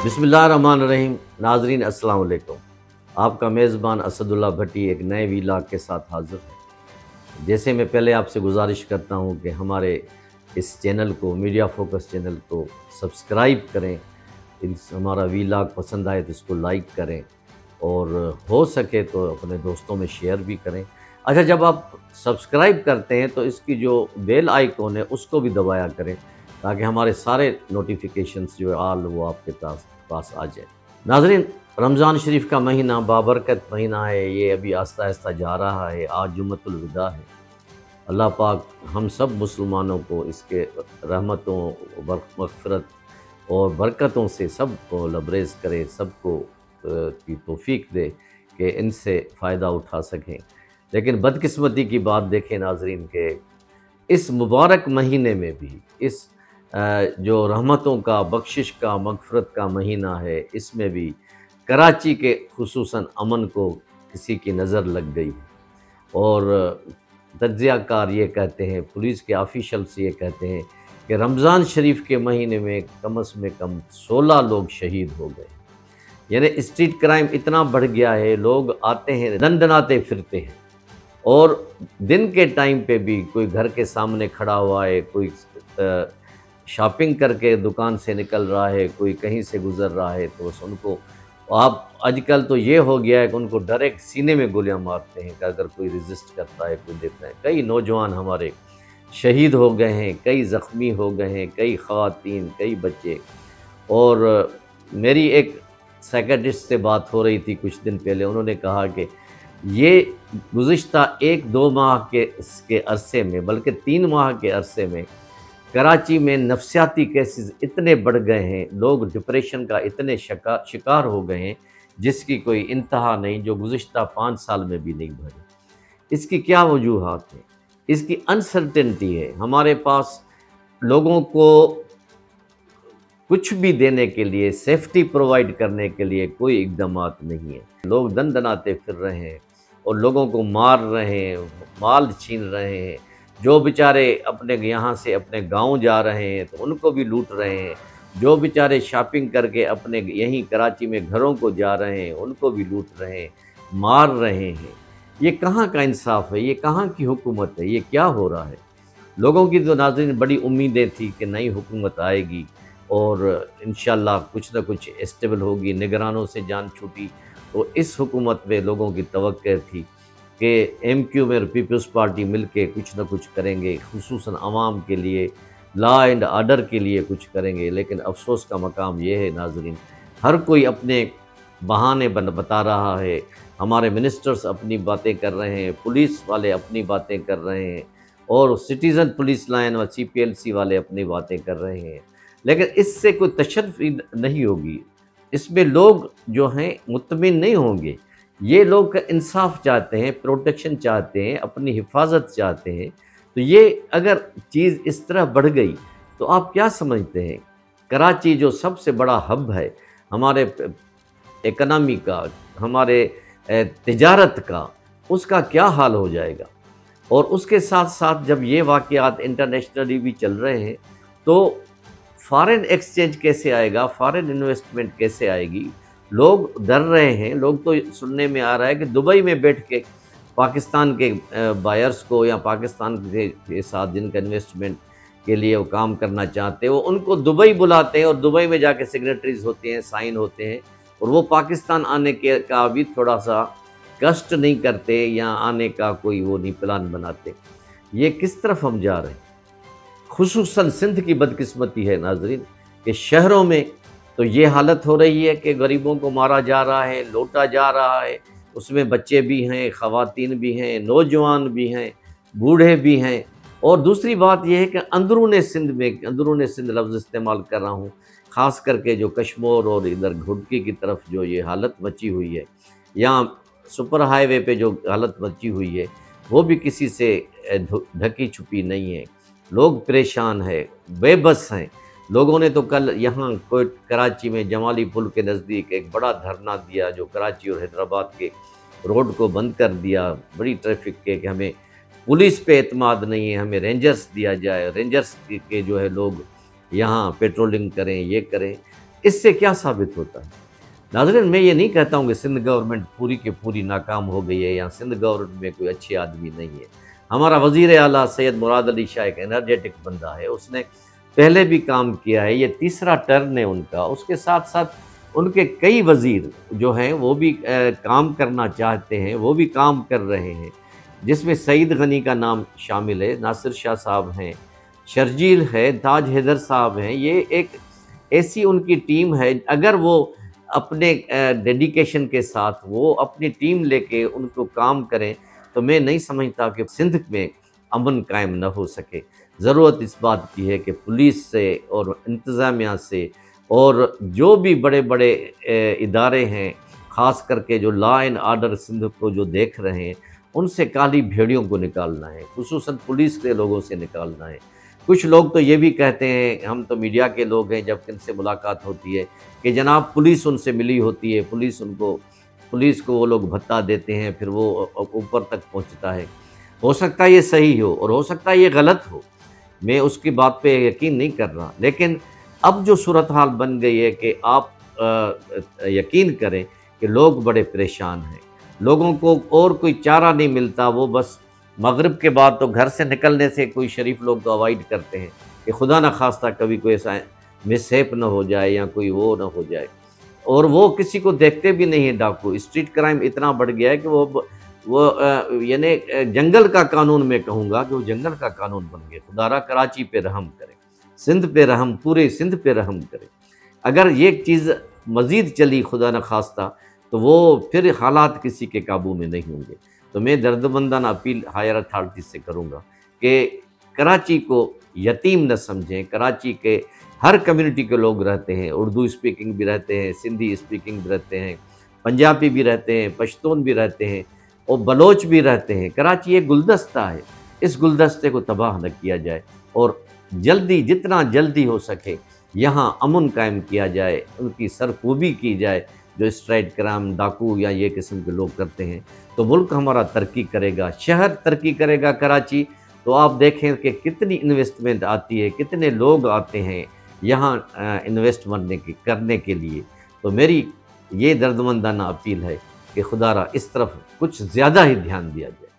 बिस्मिल्लाहिर्रहमानिर्रहीम। नाजरीन, अस्सलाम वालेकुम। आपका मेज़बान असदुल्ला भट्टी एक नए वीलाग के साथ हाज़िर है। जैसे मैं पहले आपसे गुजारिश करता हूँ कि हमारे इस चैनल को, मीडिया फोकस चैनल को सब्सक्राइब करें। हमारा वीलाग पसंद आए तो इसको लाइक करें और हो सके तो अपने दोस्तों में शेयर भी करें। अच्छा जब आप सब्सक्राइब करते हैं तो इसकी जो बेल आइकॉन है उसको भी दबाया करें। ताकि हमारे सारे नोटिफिकेशंस जो है आल वो आपके पास आ जाए। नाजरीन, रमज़ान शरीफ का महीना बाबरकत महीना है। ये अभी आस्ता आस्ता जा रहा है। आज जुमतुलविदा है। अल्लाह पाक हम सब मुसलमानों को इसके रहमतों मगफरत और बरकतों से सबको लबरेज करे, सबको की तोफ़ी दे कि इनसे फ़ायदा उठा सकें। लेकिन बदकिस्मती की बात देखें नाजरीन, के इस मुबारक महीने में भी, इस जो रहमतों का, बख्शिश का, मगफरत का महीना है, इसमें भी कराची के खसूस अमन को किसी की नज़र लग गई। और तजियाकार ये कहते हैं, पुलिस के ऑफिशल्स ये कहते हैं कि रमज़ान शरीफ के महीने में कम में कम सोलह लोग शहीद हो गए। यानी स्ट्रीट क्राइम इतना बढ़ गया है, लोग आते हैं दंडनाते फिरते हैं। और दिन के टाइम पे भी कोई घर के सामने खड़ा हुआ है, कोई शॉपिंग करके दुकान से निकल रहा है, कोई कहीं से गुज़र रहा है तो बस उनको, आप, आजकल तो ये हो गया है कि उनको डायरेक्ट सीने में गोलियाँ मारते हैं कि अगर कोई रिजिस्ट करता है, कोई देता है। कई नौजवान हमारे शहीद हो गए हैं, कई ज़ख्मी हो गए हैं, कई ख़वातीन कई बच्चे। और मेरी एक सेक्रेटिस्ट से बात हो रही थी कुछ दिन पहले, उन्होंने कहा कि ये गुज्त एक दो माह के के अरसे में, बल्कि तीन माह के अरसे में कराची में नफसियाती केसेस इतने बढ़ गए हैं, लोग डिप्रेशन का इतने शिकार शिकार हो गए हैं, जिसकी कोई इंतहा नहीं, जो गुज्त पाँच साल में भी नहीं भरे इसकी क्या वजूहत है? इसकी अनसर्टेनिटी है। हमारे पास लोगों को कुछ भी देने के लिए सेफ्टी प्रोवाइड करने के लिए कोई इकदाम नहीं है। लोग दन दनाते फिर रहे हैं और लोगों को मार रहे हैं, माल छीन रहे हैं। जो बेचारे अपने यहाँ से अपने गाँव जा रहे हैं तो उनको भी लूट रहे हैं। जो बेचारे शॉपिंग करके अपने यहीं कराची में घरों को जा रहे हैं, उनको भी लूट रहे हैं, मार रहे हैं। ये कहाँ का इंसाफ है? ये कहाँ की हुकूमत है? ये क्या हो रहा है? लोगों की तो नाजरीन बड़ी उम्मीदें थी कि नई हुकूमत आएगी और इन कुछ ना कुछ स्टेबल होगी, निगरानों से जान छूटी। तो इस हुकूमत में लोगों की तवक्र थी। कि एम क्यू में और पीपल्स पार्टी मिल के कुछ ना कुछ करेंगे खसूस आवाम के लिए लॉ एंड आर्डर के लिए कुछ करेंगे, लेकिन अफसोस का मकाम ये है नाजरीन, हर कोई अपने बहाने बन बता रहा है, हमारे मिनिस्टर्स अपनी बातें कर रहे हैं, पुलिस वाले अपनी बातें कर रहे हैं, और सिटीज़न पुलिस लाइन और सी पी एल सी वाले अपनी बातें कर रहे हैं, लेकिन इससे कोई तशरफ नहीं होगी, इसमें लोग जो हैं मुतमिन नहीं होंगे ये लोग इंसाफ चाहते हैं प्रोटेक्शन चाहते हैं, अपनी हिफाजत चाहते हैं। तो ये अगर चीज़ इस तरह बढ़ गई तो आप क्या समझते हैं? कराची जो सबसे बड़ा हब है, हमारे इकनॉमी का, हमारे तजारत का, उसका क्या हाल हो जाएगा? और उसके साथ साथ जब ये वाक़ात इंटरनेशनली भी चल रहे हैं तो फॉरेन एक्सचेंज कैसे आएगा? फॉरेन इन्वेस्टमेंट कैसे आएगी? लोग डर रहे हैं। लोग तो सुनने में आ रहा है कि दुबई में बैठ के पाकिस्तान के बायर्स को या पाकिस्तान के साथ जिनका इन्वेस्टमेंट के लिए वो काम करना चाहते हैं, वो उनको दुबई बुलाते हैं और दुबई में जाके सिग्नेटरीज होते हैं साइन होते हैं और वो पाकिस्तान आने के, का भी थोड़ा सा कष्ट नहीं करते या आने का कोई वो नहीं प्लान बनाते। ये किस तरफ़ हम जा रहे हैं? खसूस सिंध की बदकिस्मती है नाजरीन, कि शहरों में तो ये हालत हो रही है कि गरीबों को मारा जा रहा है, लौटा जा रहा है। उसमें बच्चे भी हैं, ख़वातीन भी हैं, नौजवान भी हैं, बूढ़े भी हैं। और दूसरी बात यह है कि अंदरून सिंध में, अंदरून सिंध लफ्ज़ इस्तेमाल कर रहा हूँ। ख़ास करके जो कश्मोर और इधर घुटकी की तरफ़ जो ये हालत मची हुई है यहाँ सुपर हाईवे पे जो हालत मची हुई है, वो भी किसी से ढकी छुपी नहीं है। लोग परेशान है, बेबस हैं। लोगों ने तो कल यहाँ कराची में जमाली पुल के नज़दीक एक बड़ा धरना दिया जो कराची और हैदराबाद के रोड को बंद कर दिया। बड़ी ट्रैफ़िक के कि हमें पुलिस पे अतमाद नहीं है हमें रेंजर्स दिया जाए रेंजर्स के, जो है लोग यहाँ पेट्रोलिंग करें ये करें इससे क्या साबित होता है? नाजरन मैं ये नहीं कहता हूँ कि सिंध गवर्नमेंट पूरी के पूरी नाकाम हो गई है या सिंध गवर्नमेंट में कोई अच्छे आदमी नहीं है। हमारा वज़ीर अला सैयद मुराद अली शाह एक एनर्जेटिक बंदा है उसने पहले भी काम किया है ये तीसरा टर्न है उनका। उसके साथ साथ उनके कई वज़ीर जो हैं वो भी आ, काम करना चाहते हैं वो भी काम कर रहे हैं। जिसमें सईद गनी का नाम शामिल है नासिर शाह साहब हैं शर्जील है ताज हैदर साहब हैं ये एक ऐसी उनकी टीम है। अगर वो अपने डेडिकेशन के साथ वो अपनी टीम लेके उनको काम करें तो मैं नहीं समझता कि सिंध में अमन कायम न हो सके। ज़रूरत इस बात की है कि पुलिस से और इंतज़ामिया से और जो भी बड़े बड़े इदारे हैं, ख़ास करके जो लॉ एंड आर्डर सिंध को जो देख रहे हैं, उनसे काली भेड़ियों को निकालना है खसूस पुलिस के लोगों से निकालना है। कुछ लोग तो ये भी कहते हैं, हम तो मीडिया के लोग हैं, जब इनसे मुलाकात होती है कि जनाब पुलिस उनसे मिली होती है, पुलिस उनको, पुलिस को वो लोग भत्ता देते हैं, फिर वो ऊपर तक पहुँचता है। हो सकता है ये सही हो और हो सकता है ये गलत हो। मैं उसकी बात पे यकीन नहीं कर रहा। लेकिन अब जो सूरत हाल बन गई है कि आप आ, यकीन करें कि लोग बड़े परेशान हैं। लोगों को और कोई चारा नहीं मिलता वो बस मगरब के बाद तो घर से निकलने से कोई शरीफ लोग तो अवॉइड करते हैं कि खुदा न खास्ता कभी कोई ऐसा मिसहेप ना हो जाए या कोई वो ना हो जाए। और वो किसी को देखते भी नहीं है डाकू। स्ट्रीट क्राइम इतना बढ़ गया है कि वो वो यानी जंगल का कानून मैं कहूँगा कि वो जंगल का कानून बन गया। खुदारा कराची पे रहम करे, सिंध पे रहम, पूरे सिंध पे रहम करे। अगर ये चीज़ मज़ीद चली खुदा न खास्ता तो वो फिर हालात किसी के काबू में नहीं होंगे। तो मैं दर्दमंदाना अपील, हायर अथॉरिटी से करूँगा कि कराची को यतीम न समझें। कराची के हर कम्युनिटी के लोग रहते हैं, उर्दू स्पीकिंग भी रहते हैं, सिंधी स्पीकिंग भी रहते हैं, पंजाबी भी रहते हैं, पश्तून भी रहते हैं। और बलोच भी रहते हैं। कराची एक गुलदस्ता है। इस गुलदस्ते को तबाह न किया जाए और जल्दी, जितना जल्दी हो सके यहाँ अमन कायम किया जाए। उनकी सरकूबी की जाए, जो स्ट्राइट क्राइम डाकू या ये किस्म के लोग करते हैं। तो मुल्क हमारा तरक्की करेगा, शहर तरक्की करेगा कराची। तो आप देखें कि कितनी इन्वेस्टमेंट आती है, कितने लोग आते हैं यहाँ इन्वेस्ट बनने के, करने के लिए। तो मेरी ये दर्दमंदाना अपील है कि खुदारा इस तरफ़ कुछ ज़्यादा ही ध्यान दिया जाए।